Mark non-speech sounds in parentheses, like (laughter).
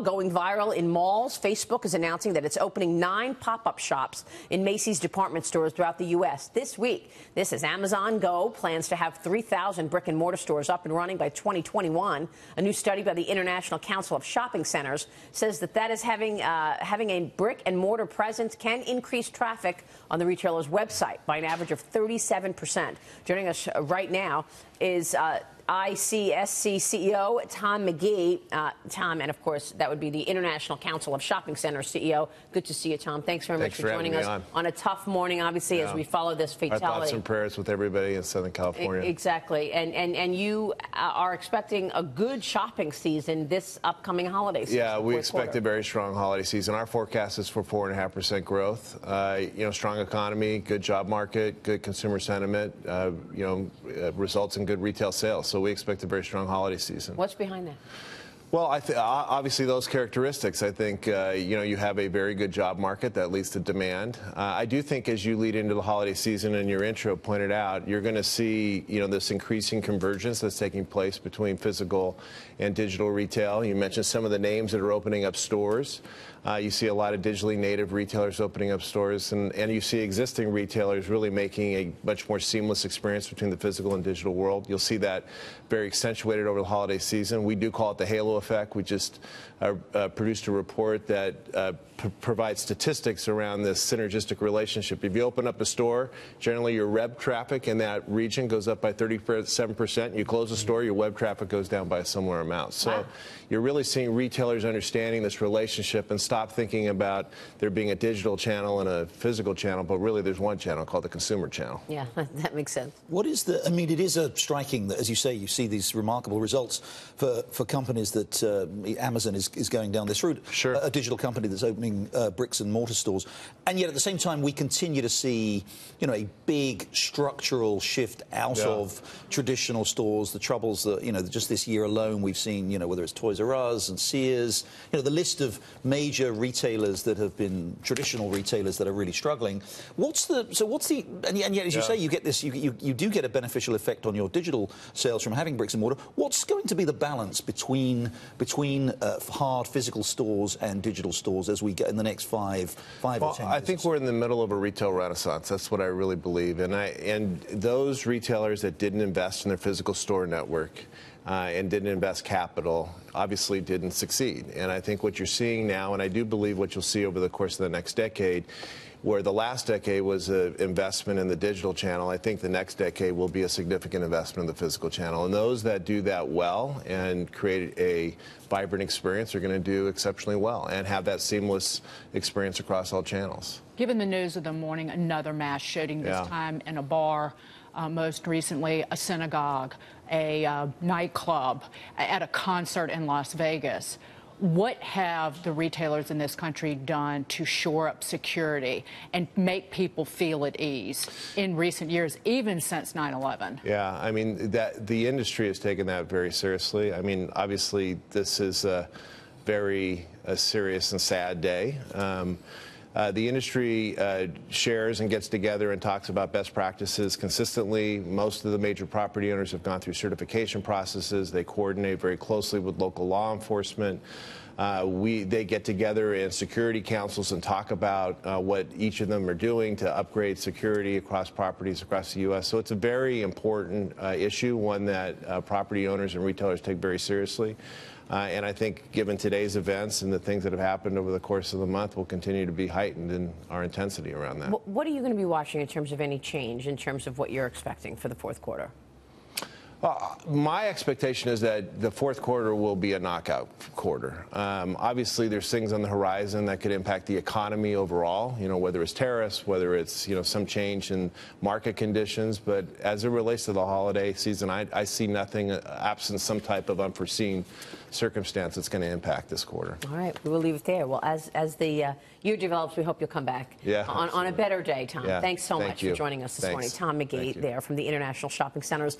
Going viral in malls, Facebook is announcing that it's opening nine pop up shops in Macy's department stores throughout the U.S. this week. This is Amazon Go plans to have 3,000 brick and mortar stores up and running by 2021. A new study by the International Council of Shopping Centers says that that is having, uh, having a brick and mortar presence can increase traffic on the retailer's website by an average of 37 percent. Joining us right now is uh, ICSC CEO Tom McGee. Uh, Tom, and of course, that would be the International Council of Shopping Centers CEO. Good to see you, Tom. Thanks very Thanks much for, for joining us on. on. a tough morning, obviously, yeah. as we follow this fatality. Our thoughts and prayers with everybody in Southern California. Exactly. And, and, and you are expecting a good shopping season this upcoming holiday season. Yeah, we expect quarter. a very strong holiday season. Our forecast is for 4.5% growth. Uh, you know, strong economy, good job market, good consumer sentiment, uh, you know, uh, results in good retail sales. So we expect a very strong holiday season. What's behind that? Well, obviously those characteristics. I think uh, you know you have a very good job market that leads to demand. Uh, I do think as you lead into the holiday season, and your intro pointed out, you're going to see you know this increasing convergence that's taking place between physical and digital retail. You mentioned some of the names that are opening up stores. Uh, you see a lot of digitally native retailers opening up stores, and, and you see existing retailers really making a much more seamless experience between the physical and digital world. You'll see that very accentuated over the holiday season. We do call it the halo effect. We just uh, uh, produced a report that uh, provides statistics around this synergistic relationship. If you open up a store, generally your web traffic in that region goes up by 37%. You close a store, your web traffic goes down by a similar amount. So wow. you're really seeing retailers understanding this relationship and stop thinking about there being a digital channel and a physical channel, but really there's one channel called the consumer channel. Yeah, (laughs) that makes sense. What is the, I mean, it is a striking that, as you say, you see these remarkable results for, for companies that uh, Amazon is, is going down this route. Sure. A, a digital company that's opening uh, bricks and mortar stores. And yet at the same time, we continue to see, you know, a big structural shift out yeah. of traditional stores. The troubles that, you know, just this year alone, we've seen, you know, whether it's Toys R Us and Sears, you know, the list of major retailers that have been traditional retailers that are really struggling. What's the, so what's the, and, and yet, as you say, you get this, you, you, you do get a beneficial effect on your digital sales from having bricks and mortar. What's going to be the balance between, between uh, hard physical stores and digital stores as we get in the next five, five well, or ten years? I think we're in the middle of a retail renaissance. That's what I really believe. And I and those retailers that didn't invest in their physical store network uh, and didn't invest capital obviously didn't succeed. And I think what you're seeing now, and I do believe what you'll see over the course of the next decade, where the last decade was an investment in the digital channel, I think the next decade will be a significant investment in the physical channel. And those that do that well and create a vibrant experience are going to do exceptionally well and have that seamless experience across all channels. Given the news of the morning, another mass shooting, this yeah. time in a bar, uh, most recently a synagogue, a uh, nightclub, at a concert in Las Vegas. What have the retailers in this country done to shore up security and make people feel at ease in recent years, even since 9/11? Yeah, I mean that the industry has taken that very seriously. I mean, obviously, this is a very a serious and sad day. Um, uh, the industry uh, shares and gets together and talks about best practices consistently. Most of the major property owners have gone through certification processes. They coordinate very closely with local law enforcement. Uh, we, they get together in security councils and talk about uh, what each of them are doing to upgrade security across properties across the U.S. So it's a very important uh, issue, one that uh, property owners and retailers take very seriously. Uh, and I think given today's events and the things that have happened over the course of the month, will continue to be heightened in our intensity around that. What are you going to be watching in terms of any change in terms of what you're expecting for the fourth quarter? Uh, my expectation is that the fourth quarter will be a knockout quarter. Um, obviously, there's things on the horizon that could impact the economy overall. You know, whether it's tariffs, whether it's you know some change in market conditions. But as it relates to the holiday season, I, I see nothing uh, absent some type of unforeseen circumstance that's going to impact this quarter. All right, we will leave it there. Well, as as the uh, year develops, we hope you'll come back yeah, on, on a better day, Tom. Yeah, Thanks so thank much you. for joining us this Thanks. morning. Tom McGee there from the International Shopping Centers.